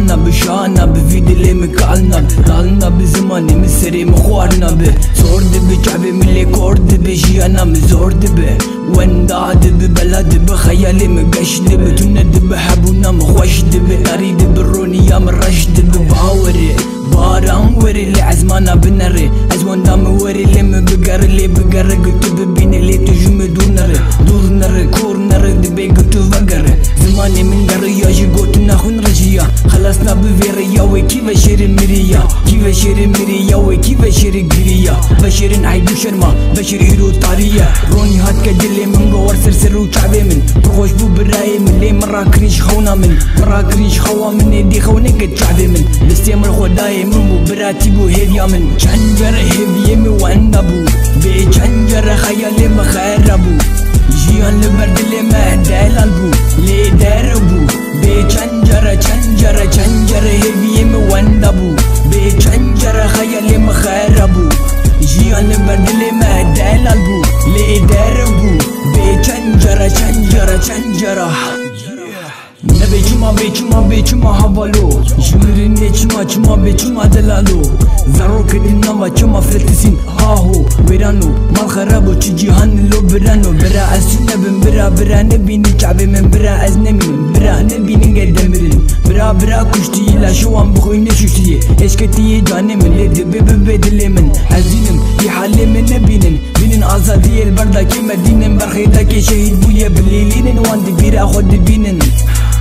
anna bi shana bi vidile mi kalna bi dalna bi zimani mi seri mi khuarna bi zordi bi kabi mi le kordi jiyana mi zordi bi wenda dibi beladi bi khayali mi gashdi bi tunne dibi habuna mi khwashdi bi aridi bi roniya mi rashdi bi bawri baran weri li azmana bi nari. Azwanda mi weri li mi bigari li bigari gutu bi bini li tujumi dunari durnari kurnari dibi gutu vagari. Zimani min gari yaji بشر مريا وكي بشر قريا بشر عيدو شرما بشر هيرو طارية. روني هات كدلي من جوار سرسرو شعبي من. بخوش بو براي من لي مرة كريش خونا من. مرة كريش خوا من دي خوني قد شعبي من بستمر خداي من بو براتي بو هيريا من. شنجر هيبي يمي وعنبو بي شنجر خيالي مخربو جيان لبرد اللي ما دال البو لي دار ابو بي شنجر شنجر شنجر هيبي يمي وعنبو Geleceğin yaracağın yara. Ne bekima bekima bekima havalo Jimirin geçima çima bekima delalo. Zarro kedin nama çima fretisin haho. Verano mal harabu çi cihan lo verano Bera asine bin bera bera ne bini çabimin bera aznemin Bera ne bini gedemirin Bera bera kuş değil şu an bu koyun ne şüş diye Eşketiye canemin ledi bebe bedelimin Azinim bir halimin ne bini العزادية البردة كيما دينن برخيطة كي شهيد بويا بالليلين واندي اخو خد بينن.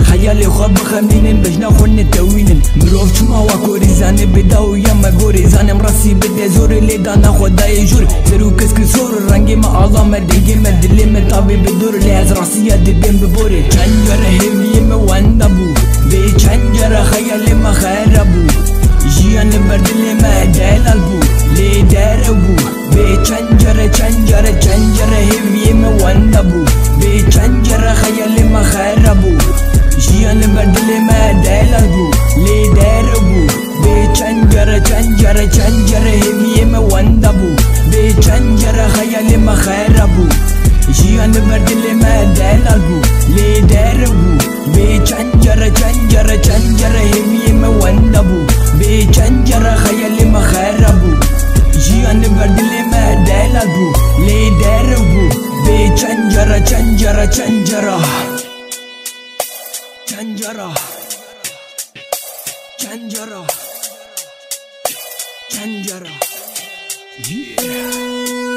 خیال خواب خمینن بجنا خون توینن مروف چما و کوری زنه بداو یا مگوری زنم رسی بده زور لیدانا خدای جور زرو کس که سور رنگی ما آلا ما من دلی من تابی بدور لی از راسی دبیم ببوری چنگره هیوی ما وانده بو. بی خيالي خیال ما خیره بو جیان بردلی ما دلال بو. لی دار بو. بی چنگره چنگره bu Bir tencere hayalime hayra bu Jiyanı verdiğime değiller bu Lider bu Bir tencere tencere tencere Heviyeme vanda bu Bir tencere hayalime hayra bu Jiyanı verdiğime değiller bu Lider bu Bir tencere tencere tencere Chanjara, Chanjara Chanjara Chanjara Chanjara Yeah.